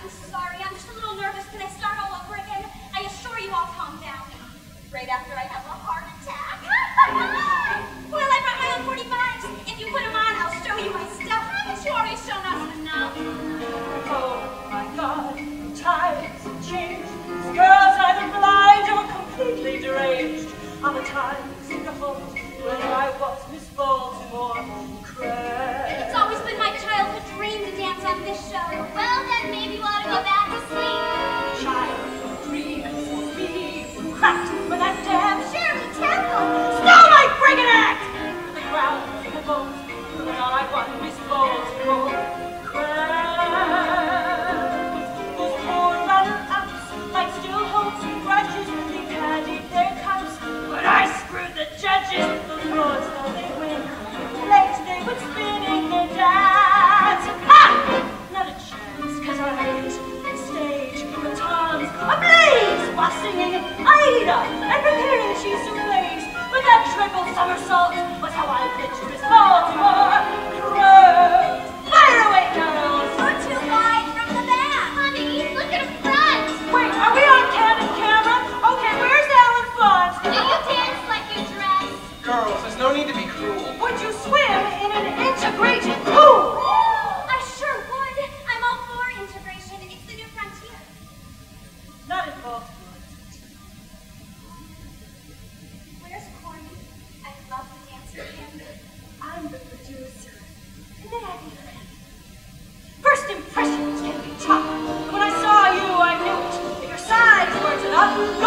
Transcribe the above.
I'm sorry. I'm just a little nervous. Can I start? both. to be cruel. Would you swim in an integrated pool? I sure would. I'm all for integration. It's the new frontier. Not in Baltimore. Where's Corny? I love the with him. I'm the producer. Natty. First impressions can be tough. But when I saw you, I knew it. Your size weren't enough,